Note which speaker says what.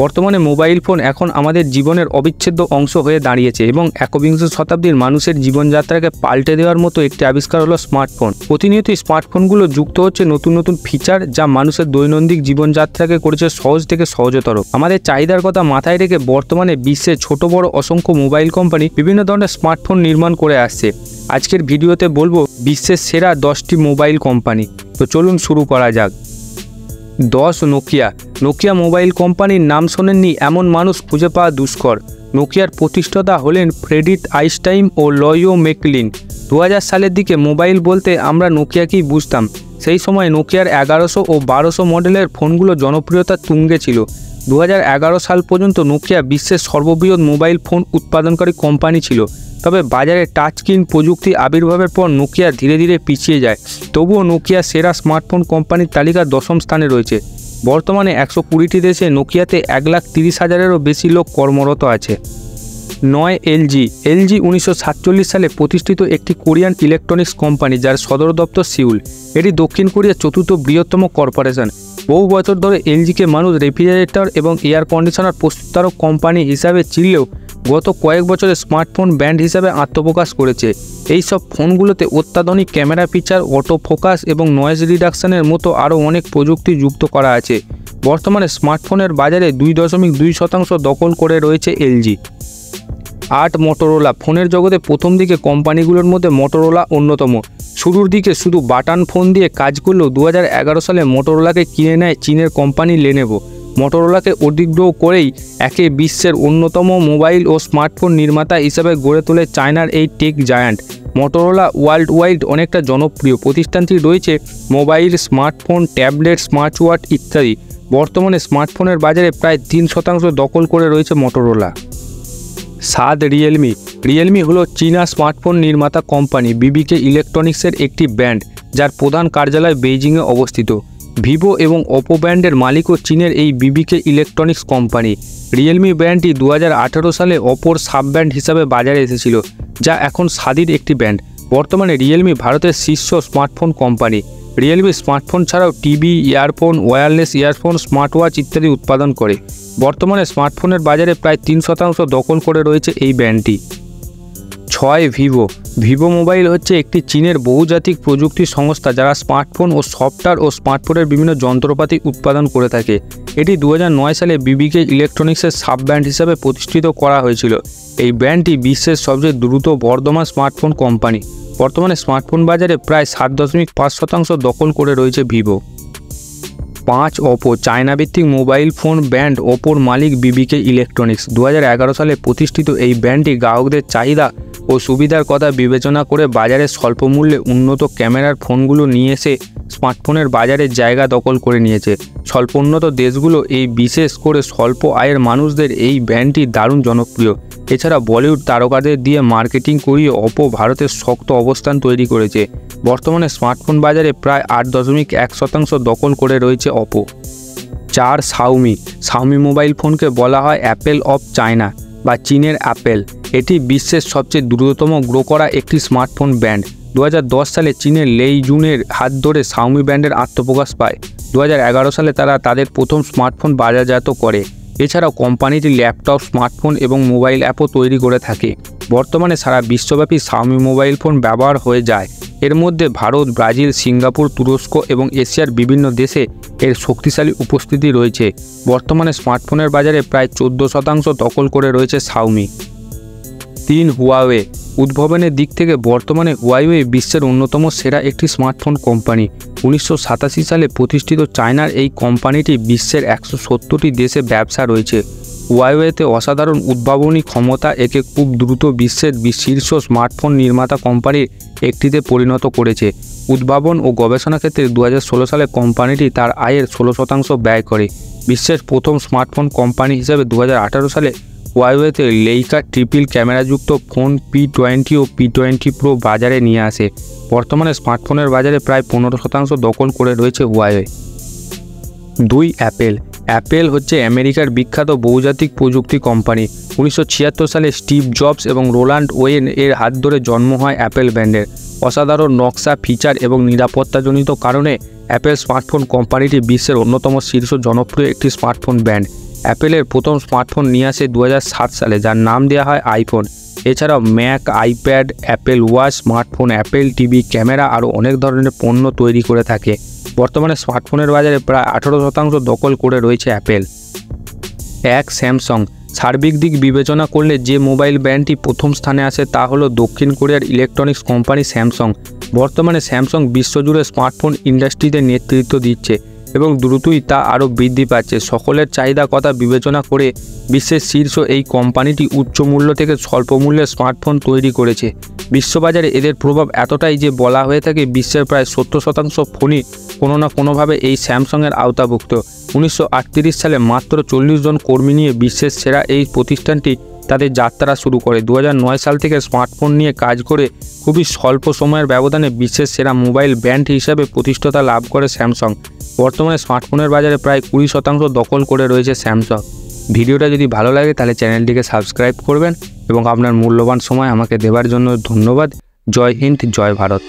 Speaker 1: বর্তমানে mobile phone এখন আমাদের জীবনের অবিচ্ছেদ্য অংশ হয়ে দাঁড়িয়েছে এবং একবিংশ শতাব্দীর মানুষের জীবনযাত্রাকে পাল্টে দেওয়ার মতো একটি আবিষ্কার হলো স্মার্টফোন। প্রতিনিয়তই স্মার্টফোনগুলো যুক্ত হচ্ছে নতুন নতুন ফিচার যা মানুষের দৈনন্দিন জীবনযাত্রাকে করেছে সহজ থেকে সহজতর। আমাদের চাহিদার কথা মাথায় রেখে বর্তমানে বিশ্বে ছোট বড় অসংখ্য মোবাইল কোম্পানি বিভিন্ন ধরনের স্মার্টফোন নির্মাণ করে আসছে। আজকের ভিডিওতে বলব বিশ্বের সেরা দশটি মোবাইল কোম্পানি। তো চলুন শুরু করা যাক। দশ নোকিয়া। নোকিয়া মোবাইল কোম্পানির নাম শোনেননি এমন মানুষ খুঁজে পাওয়া দুষ্কর। নোকিয়ার প্রতিষ্ঠাতা হলেন ফ্রেডিট আইসটাইম ও লয়ো মেকলিন। দু হাজার সালের দিকে মোবাইল বলতে আমরা নোকিয়াকেই বুঝতাম। সেই সময় নোকিয়ার এগারোশো ও বারোশো মডেলের ফোনগুলো জনপ্রিয়তা তুঙ্গে ছিল। দু হাজার এগারো সাল পর্যন্ত নোকিয়া বিশ্বের সর্ববৃহৎ মোবাইল ফোন উৎপাদনকারী কোম্পানি ছিল। তবে বাজারে টাচ স্ক্রিন প্রযুক্তি আবির্ভাবের পর নোকিয়া ধীরে ধীরে পিছিয়ে যায়। তবুও নোকিয়া সেরা স্মার্টফোন কোম্পানির তালিকা দশম স্থানে রয়েছে। বর্তমানে একশো কুড়িটি দেশে নোকিয়াতে এক লাখ তিরিশ হাজারেরও বেশি লোক কর্মরত আছে। নয় এলজি। এলজি উনিশশো সাতচল্লিশ সালে প্রতিষ্ঠিত একটি কোরিয়ান ইলেকট্রনিক্স কোম্পানি যার সদর দপ্তর সিউল। এটি দক্ষিণ কোরিয়ার চতুর্থ বৃহত্তম কর্পোরেশন। বহু বছর ধরে এলজিকে মানুষ রেফ্রিজারেটর এবং এয়ার কন্ডিশনার প্রস্তুতকারক কোম্পানি হিসাবে চিনলেও গত কয়েক বছরে স্মার্টফোন ব্র্যান্ড হিসাবে আত্মপ্রকাশ করেছে। এই সব ফোনগুলোতে অত্যাধুনিক ক্যামেরা ফিচার অটো ফোকাস এবং নয়েজ রিডাকশনের মতো আরও অনেক প্রযুক্তি যুক্ত করা আছে। বর্তমানে স্মার্টফোনের বাজারে দুই দশমিক দুই শতাংশ দখল করে রয়েছে এলজি। আট মোটোরোলা ফোনের জগতে প্রথম দিকে কোম্পানিগুলোর মধ্যে মোটোরোলা অন্যতম। শুরুর দিকে শুধু বাটান ফোন দিয়ে কাজ করলেও দু হাজার এগারো সালে মোটোরোলাকে কিনে নেয় চীনের কোম্পানি লেনেভো মোটোরোলাকে অধিগ্রহ করেই একে বিশ্বের অন্যতম মোবাইল ও স্মার্টফোন নির্মাতা হিসেবে গড়ে তোলে চায়নার এই tech giant. Motorola world wide অনেকটা জনপ্রিয় প্রতিষ্ঠানটি রয়েছে mobile, smartphone, tablet smart watch ইত্যাদি। বর্তমানে স্মার্টফোনের বাজারে প্রায় তিন শতাংশ দখল করে রয়েছে মোটোরোলা সাদ রিয়েলমি রিয়েলমি হলো চীনা স্মার্টফোন নির্মাতা কোম্পানি, বিবিকে ইলেকট্রনিক্সের একটি ব্র্যান্ড, যার প্রধান কার্যালয় বেইজিংয়ে অবস্থিত। ভিভো এবং ওপো ব্র্যান্ডের মালিকও চীনের এই বিবিকে ইলেকট্রনিক্স কোম্পানি। রিয়েলমি ব্র্যান্ডটি দু হাজার আঠেরো সালে অপোর সাব ব্র্যান্ড হিসাবে বাজারে এসেছিল, যা এখন সাদির একটি ব্র্যান্ড। বর্তমানে রিয়েলমি ভারতের শীর্ষ স্মার্টফোন কোম্পানি। রিয়েলমি স্মার্টফোন ছাড়াও TV, earphone, wireless earphone smart watch ইত্যাদি উৎপাদন করে। বর্তমানে স্মার্টফোনের বাজারে প্রায় তিন শতাংশ দখল করে রয়েছে এই ব্র্যান্ডটি। ছয় ভিভো। ভিভো মোবাইল হচ্ছে একটি চীনের বহুজাতিক প্রযুক্তি সংস্থা যারা স্মার্টফোন ও সফটওয়্যার ও স্মার্টফোনের বিভিন্ন যন্ত্রপাতি উৎপাদন করে থাকে। এটি দু হাজার নয় সালে বিবিকে ইলেকট্রনিক্সের সাব ব্র্যান্ড হিসাবে প্রতিষ্ঠিত করা হয়েছিল। এই ব্র্যান্ডটি বিশ্বের সবচেয়ে দ্রুত বর্ধমান স্মার্টফোন কোম্পানি। বর্তমানে স্মার্টফোন বাজারে প্রায় সাত দশমিক পাঁচ শতাংশ দখল করে রয়েছে ভিভো। পাঁচ ওপো চায়না ভিত্তিক মোবাইল ফোন ব্র্যান্ড ওপোর মালিক বিবিকে ইলেকট্রনিক্স। দু হাজার এগারো সালে প্রতিষ্ঠিত এই ব্র্যান্ডটি গ্রাহকদের চাহিদা ও সুবিধার কথা বিবেচনা করে বাজারে স্বল্প মূল্যে উন্নত ক্যামেরার ফোনগুলো নিয়ে এসে স্মার্টফোনের বাজারে জায়গা দখল করে নিয়েছে। স্বল্পোন্নত দেশগুলো এই বিশেষ করে স্বল্প আয়ের মানুষদের এই ব্র্যান্ডটি দারুণ জনপ্রিয়। এছাড়া বলিউড তারকাদের দিয়ে মার্কেটিং করিয়ে অপো ভারতের শক্ত অবস্থান তৈরি করেছে। বর্তমানে স্মার্টফোন বাজারে প্রায় আট দশমিক এক শতাংশ দখল করে রয়েছে অপো। চার সাউমি। সাউমি মোবাইল ফোনকে বলা হয় অ্যাপেল অফ চায়না বা চীনের অ্যাপেল। এটি বিশ্বের সবচেয়ে দ্রুততম গ্রো করা একটি স্মার্টফোন ব্র্যান্ড। দু হাজার দশ সালে চীনের লেই জুনের হাত ধরে সাউমি ব্র্যান্ডের আত্মপ্রকাশ পায়। দু হাজার এগারো সালে তারা তাদের প্রথম স্মার্টফোন বাজারজাত করে। এছাড়াও কোম্পানিটি ল্যাপটপ, স্মার্টফোন এবং মোবাইল অ্যাপও তৈরি করে থাকে। বর্তমানে সারা বিশ্বব্যাপী সাউমি মোবাইল ফোন ব্যবহার হয়ে যায়। এর মধ্যে ভারত, ব্রাজিল, সিঙ্গাপুর, তুরস্ক এবং এশিয়ার বিভিন্ন দেশে এর শক্তিশালী উপস্থিতি রয়েছে। বর্তমানে স্মার্টফোনের বাজারে প্রায় চোদ্দ শতাংশ দখল করে রয়েছে সাউমি তিন হুয়াওয়ে উদ্ভাবনের দিক থেকে বর্তমানে হুয়াওয়ে বিশ্বের অন্যতম সেরা একটি স্মার্টফোন কোম্পানি উনিশশো সাতাশি সালে প্রতিষ্ঠিত চায়নার এই কোম্পানিটি বিশ্বের একশো সত্তরটি দেশে ব্যবসা রয়েছে। হুয়াওয়েতে অসাধারণ উদ্ভাবনী ক্ষমতা একে খুব দ্রুত বিশ্বের শীর্ষ স্মার্টফোন নির্মাতা কোম্পানির একটিতে পরিণত করেছে। উদ্ভাবন ও গবেষণা ক্ষেত্রে দু হাজার ষোলো সালে কোম্পানিটি তার আয়ের ষোলো শতাংশ ব্যয় করে। বিশ্বের প্রথম স্মার্টফোন কোম্পানি হিসেবে দু হাজার আঠারো সালে ওয়াইওয়েতে লেইকা ট্রিপল ক্যামেরাযুক্ত ফোন পি টোয়েন্টি ও পি টোয়েন্টি প্রো বাজারে নিয়ে আসে। বর্তমানে স্মার্টফোনের বাজারে প্রায় পনেরো শতাংশ দখল করে রয়েছে ওয়াইওয়ে দুই অ্যাপেল অ্যাপেল হচ্ছে আমেরিকার বিখ্যাত বহুজাতিক প্রযুক্তি কোম্পানি। উনিশশো ছিয়াত্তর সালে স্টিভ জবস এবং রোলান্ড ওয়েন এর হাত ধরে জন্ম হয় অ্যাপেল ব্র্যান্ডের। অসাধারণ নকশা ফিচার এবং নিরাপত্তাজনিত কারণে অ্যাপেল স্মার্টফোন কোম্পানিটি বিশ্বের অন্যতম শীর্ষ জনপ্রিয় একটি স্মার্টফোন ব্র্যান্ড অ্যাপেলের প্রথম স্মার্টফোন নিয়ে আসে দু হাজার সাত সালে, যার নাম দেওয়া হয় আইফোন। এছাড়াও Mac, iPad, Apple watch, smartphone, Apple TV, camera আরও অনেক ধরনের পণ্য তৈরি করে থাকে। বর্তমানে স্মার্টফোনের বাজারে প্রায় আঠেরো শতাংশ দখল করে রয়েছে অ্যাপেল। এক, স্যামসং। সার্বিক দিক বিবেচনা করলে যে মোবাইল ব্র্যান্ডটি প্রথম স্থানে আসে তা হলো দক্ষিণ কোরিয়ার ইলেকট্রনিক্স কোম্পানি স্যামসং। বর্তমানে স্যামসং বিশ্বজুড়ে স্মার্টফোন ইন্ডাস্ট্রিতে নেতৃত্ব দিচ্ছে। এবং দ্রুতই তা আরও বৃদ্ধি পাচ্ছে। সকলের চাহিদা কথা বিবেচনা করে বিশ্বের শীর্ষ এই কোম্পানিটি উচ্চ মূল্য থেকে স্বল্প মূল্যের স্মার্টফোন তৈরি করেছে। বিশ্ববাজারে এদের প্রভাব এতটাই যে বলা হয়ে থাকে, বিশ্বের প্রায় সত্তর শতাংশ ফোনই কোনো না কোনোভাবে এই স্যামসংয়ের আওতাভুক্ত। উনিশশো আটত্রিশ সালে মাত্র চল্লিশ জন কর্মী নিয়ে বিশ্বের সেরা এই প্রতিষ্ঠানটি তাদের যাত্রা শুরু করে। দু হাজার নয় সাল থেকে স্মার্টফোন নিয়ে কাজ করে খুবই স্বল্প সময়ের ব্যবধানে বিশ্বের সেরা মোবাইল ব্র্যান্ড হিসাবে প্রতিষ্ঠাতা লাভ করে স্যামসাং। বর্তমানে স্মার্টফোনের বাজারে প্রায় কুড়ি শতাংশ দখল করে রয়েছে স্যামসাং। ভিডিওটা যদি ভালো লাগে, তাহলে চ্যানেলটিকে সাবস্ক্রাইব করবেন এবং আপনার মূল্যবান সময় আমাকে দেওয়ার জন্য ধন্যবাদ। জয় হিন্দ, জয় ভারত।